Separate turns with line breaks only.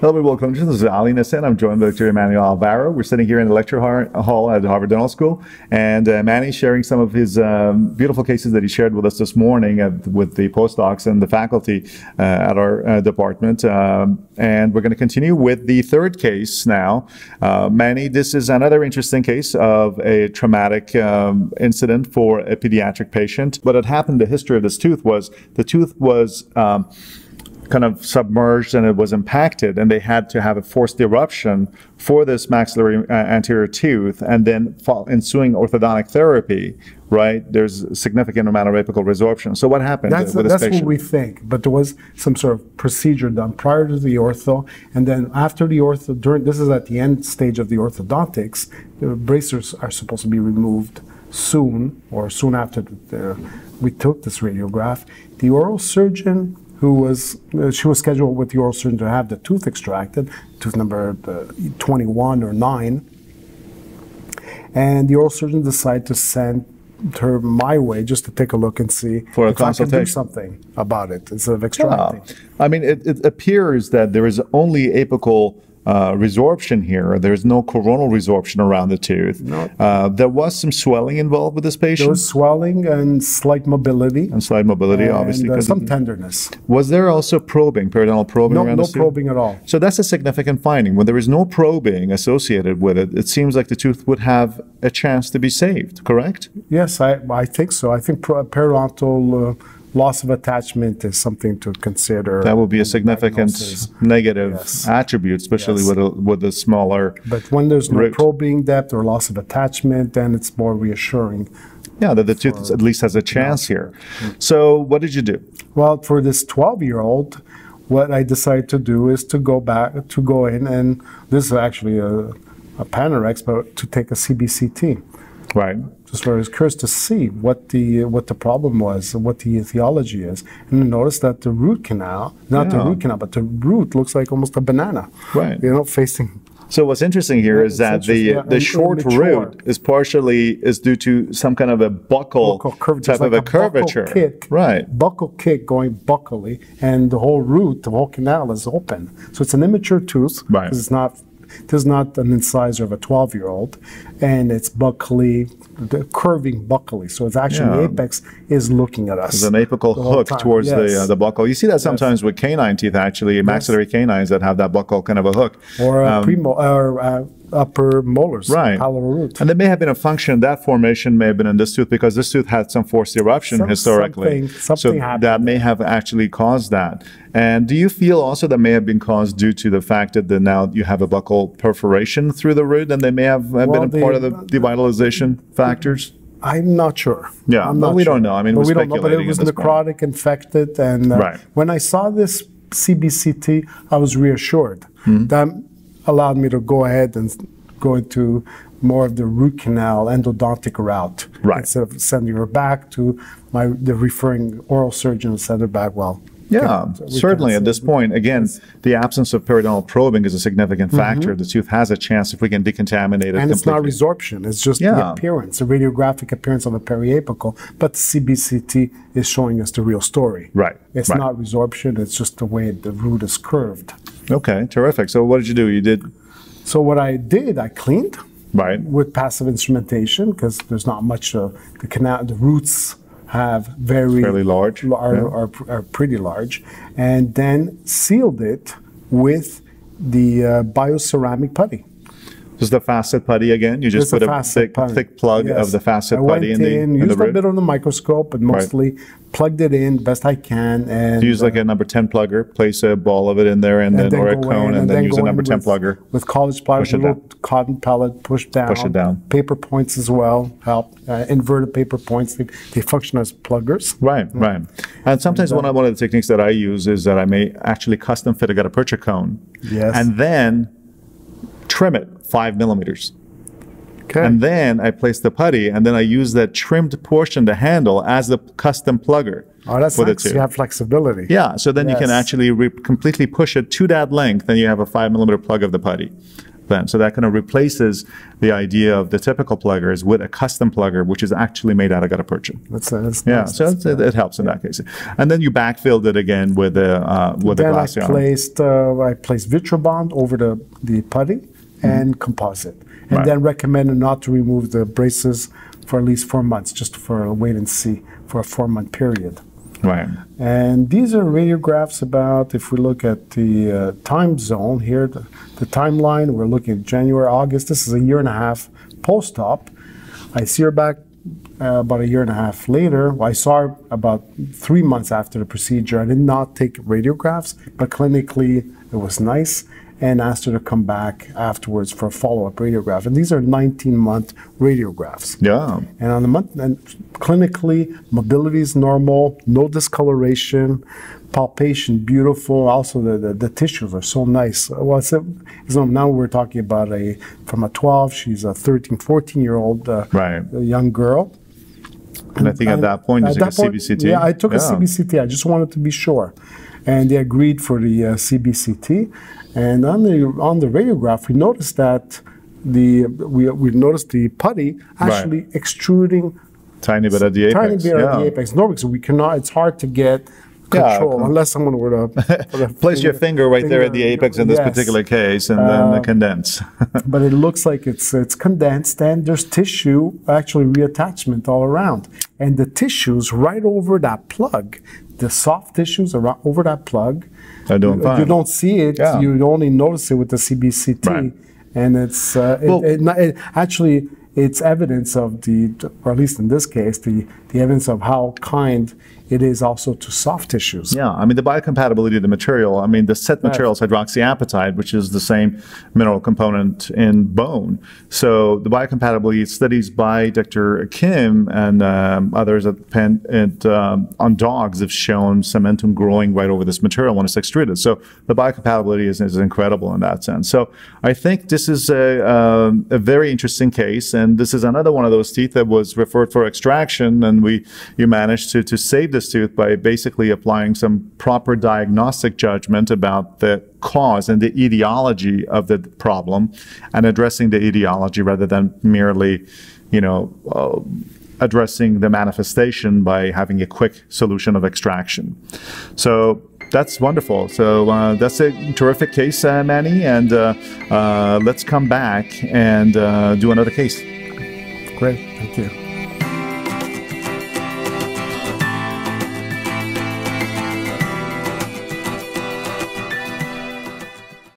Hello, welcome. This is Ali Nasseh. I'm joined by Dr. Emanuel Alvaro. We're sitting here in the lecture hall at Harvard Dental School, and uh, Manny's sharing some of his um, beautiful cases that he shared with us this morning at, with the postdocs and the faculty uh, at our uh, department. Um, and we're going to continue with the third case now. Uh, Manny, this is another interesting case of a traumatic um, incident for a pediatric patient. What had happened, the history of this tooth was the tooth was um, kind of submerged and it was impacted and they had to have a forced eruption for this maxillary uh, anterior tooth and then ensuing orthodontic therapy right? There's a significant amount of apical resorption. So what happened
that's,
with
that's what we think but there was some sort of procedure done prior to the ortho and then after the ortho during this is at the end stage of the orthodontics the bracers are supposed to be removed soon or soon after the, we took this radiograph. The oral surgeon who was uh, she was scheduled with the oral surgeon to have the tooth extracted, tooth number uh, 21 or 9. And the oral surgeon decided to send her my way just to take a look and see
For a
if I can do something about it instead of extracting.
I mean, it, it appears that there is only apical uh, resorption here. There's no coronal resorption around the tooth.
No.
Uh, there was some swelling involved with this patient.
There was swelling and slight mobility.
and slight mobility, obviously.
and uh,
'cause
some tenderness.
was there also probing, periodontal probing
No,
around
no
the tooth?
probing at all.
So that's a significant finding. When there is no probing associated with it, it seems like the tooth would have a chance to be saved, correct?
Yes, I, I think so. I think periodontal uh, loss of attachment is something to consider.
That would be a significant negative
Yes.
attribute, especially
Yes.
with a, with a smaller.
But when there's no probing depth or loss of attachment, then it's more reassuring.
Yeah, that the tooth at least has a chance here. So what did you do?
Well, for this 12 year old, what I decided to do is to go back, to go in, and this is actually a, a Panorex, but to take a CBCT.
Right.
Just where I was curious to see what the what the problem was, what the etiology is, and I noticed that the root canal, not the root canal, but the root looks like almost a banana.
Right.
You know, facing
So what's interesting here
Yeah,
is that the
yeah,
the short root is partially is due to some kind of a buccal,
buccal curve,
type
just
of
like
a,
buccal
curvature.
kick,
Right.
Buccal kick going buckly, and the whole root, the whole canal is open. So it's an immature tooth.
Right.
This is not. This is not an incisor of a 12-year-old, and it's buckly, the curving buckly. So it's actually the apex is looking at us.
There's an apical
the
hook towards the uh, the buccal. You see that sometimes with canine teeth, actually, maxillary canines that have that buccal kind of a hook.
or a
Um,
premo, or uh, upper molars,
Right.
palatal root.
And there may have been a function, that formation may have been in this tooth because this tooth had some forced eruption
Some-
historically.
something- something
so
happened
that may have actually caused that. And do you feel also that may have been caused due to the fact that the, now you have a buccal perforation through the root and they may have, have
Well,
been a part of
the-
the devitalization factors?
I'm not sure.
Yeah,
I'm not
we
sure.
don't know. I mean,
we don't know. But it was
this point.
necrotic, infected, and uh,
Right.
when I saw this CBCT, I was reassured.
Mm-hmm.
That allowed me to go ahead and go into more of the root canal endodontic route
Right.
instead of sending her back to my the referring oral surgeon and send her back. Well,
Yeah,
so
certainly at this point. Again, the absence of periodontal probing is a significant factor. The tooth has a chance if we can decontaminate it
Mm-hmm. And it's not resorption, it's just the appearance, the radiographic appearance of the periapical. But the CBCT is showing us the real story.
Right,
It's
right.
not resorption, it's just the way the root is curved.
Okay, terrific. So what did you do? You did,
So what I did, I cleaned
right?
with passive instrumentation because there's not much. Uh, the canal, the roots have very
Fairly large,
are,
yeah.
are, are pretty large, and then sealed it with the uh, bioceramic putty.
Is the fast set putty again. You just put a
facet
thick, thick plug
Yes.
of the fast
set I
putty in the,
in,
in the
used a bit on the microscope, but mostly plugged it in best I can, and
Use like
uh,
a number 10 plugger, place a ball of it in there and, then, or a cone,
in
and, then, use a number 10
with,
plugger.
with college pliers, a little
down.
cotton pellet, push down,
Push it down.
Paper points as well help. Uh, inverted paper points, they, they function as pluggers.
Right, right. And sometimes one, of, one of the techniques that I use is that I may actually custom fit a gutta percha cone.
Yes.
And then trim it five millimeters.
Okay.
And then I place the putty, and then I use that trimmed portion, the handle, as the custom plugger
oh, that's
for the
nice.
tooth.
You have flexibility.
Yeah, so then you can actually re- completely push it to that length, and you have a five millimeter plug of the putty. then. So that kind of replaces the idea of the typical pluggers with a custom plugger, which is actually made out of gutta percha.
That's, that's
Yeah,
nice.
so it's, it, it helps in that case. And then you backfilled it again with a uh, with a
then I
glass ionomer.
placed uh, I placed Vitrebond over the the putty and composite, and
Mm-hmm. Right.
then recommended not to remove the braces for at least four months, just for a wait and see for a four month period.
Right.
And these are radiographs about, if we look at the uh, time zone here, the, the timeline, we're looking at January, August. This is a year and a half post op. I see her back uh, about a year and a half later. Well, I saw her about three months after the procedure. I did not take radiographs, but clinically it was nice and asked her to come back afterwards for a follow up radiograph. And these are 19 month radiographs.
Yeah.
And on the month, and clinically, mobility is normal, no discoloration, palpation beautiful. Also, the, the, the tissues are so nice. Well, it's a, so now we're talking about a from a 12, she's a 13, 14 year old uh,
Right.
young girl.
And I think at that point, you took a CBCT.
Yeah, I took a CBCT. I just wanted to be sure, and they agreed for the uh, CBCT. And on the on the radiograph, we noticed that the we, we noticed the putty actually extruding
Tiny bit at the apex.
tiny bit
yeah.
at the apex. No, because we cannot. It's hard to get
Yeah,
control
con-
unless someone were to
Place your finger right there at the apex in this
yes.
particular case, and then
Uh,
condense.
but it looks like it's it's condensed and there's tissue actually reattachment all around and the tissues right over that plug the soft tissues around over that plug
Are doing
you, you don't see it
Yeah.
you only notice it with the cbct
Right.
and it's uh, it- it, it, actually it's evidence of the or at least in this case the the evidence of how kind it is also to soft tissues
Yeah, I mean the biocompatibility of the material. I mean the set material is hydroxyapatite, which is the same mineral component in bone. So the biocompatibility studies by Dr. Kim and um, others at Penn um, on dogs have shown cementum growing right over this material when it's extruded. So the biocompatibility is, is incredible in that sense. So I think this is a, um, a very interesting case, and this is another one of those teeth that was referred for extraction, and we you managed to to save this tooth by basically applying some proper diagnostic judgment about the cause and the etiology of the problem, and addressing the etiology rather than merely, you know. Uh, addressing the manifestation by having a quick solution of extraction. So that's wonderful. So uh, that's a terrific case, uh, Manny, and uh, uh, let's come back and uh, do another case.
great thank you